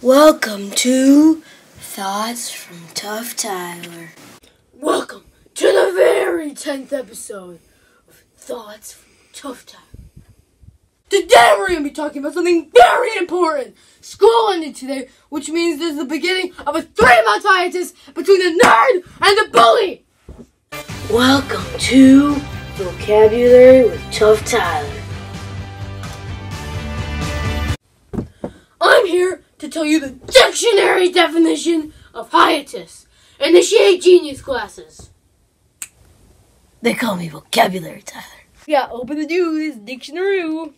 Welcome to Thoughts from Tuff Tyler. Welcome to the very 10th episode of Thoughts from Tuff Tyler. Today we're going to be talking about something very important. School ended today, which means there's the beginning of a three-month hiatus between the nerd and the bully. Welcome to Vocabulary with Tuff Tyler. To tell you the dictionary definition of hiatus. Initiate genius classes. They call me Vocabulary Tyler. Yeah, open the news dictionary.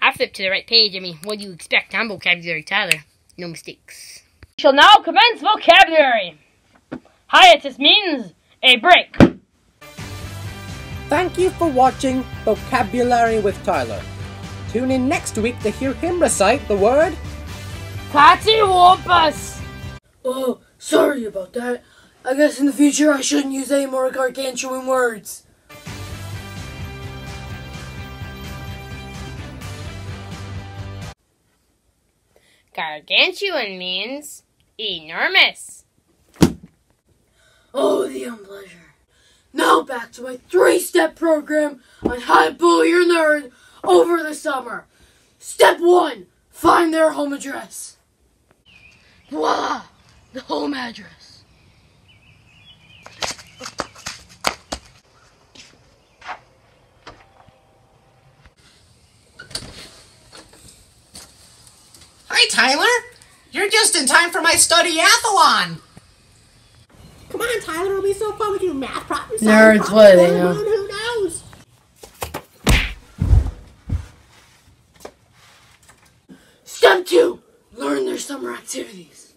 I flipped to the right page. I mean, what do you expect? I'm vocabulary Tyler. No mistakes. shall now commence vocabulary. Hiatus means a break. Thank you for watching Vocabulary with Tyler. Tune in next week to hear him recite the word Cattywampus. Oh, sorry about that. I guess in the future I shouldn't use any more gargantuan words. Gargantuan means enormous. Oh, the unpleasure. Now back to my three-step program on how to bully your nerd over the summer. Step one, find their home address. Voila, the home address. Hi, Tyler. You're just in time for my study athlon. Come on, Tyler, it'll be so fun with you math problems. Nerds, what do they know? Knows? Learn their summer activities.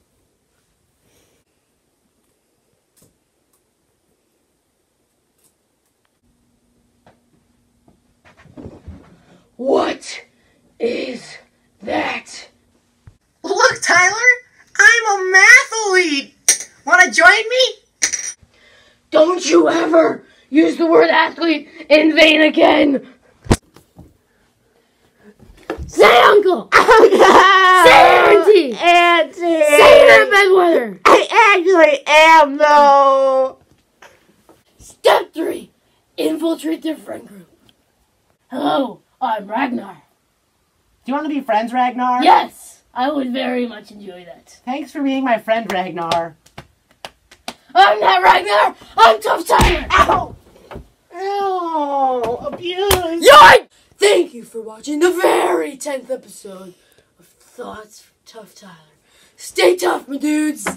What is that? Look, Tyler, I'm a math elite. Want to join me? Don't you ever use the word athlete in vain again. Say uncle. Say auntie. Auntie! Say her bedwetter. I actually am, though! Step three, infiltrate their friend group. Hello, I'm Ragnar. Do you want to be friends, Ragnar? Yes, I would very much enjoy that. Thanks for being my friend, Ragnar. I'm not Ragnar. I'm Tuff Tyler. Ow! Ow! Abuse! Yoink! Thank you for watching the very 10th episode of Thoughts Tuff Tyler. Stay tough, my dudes.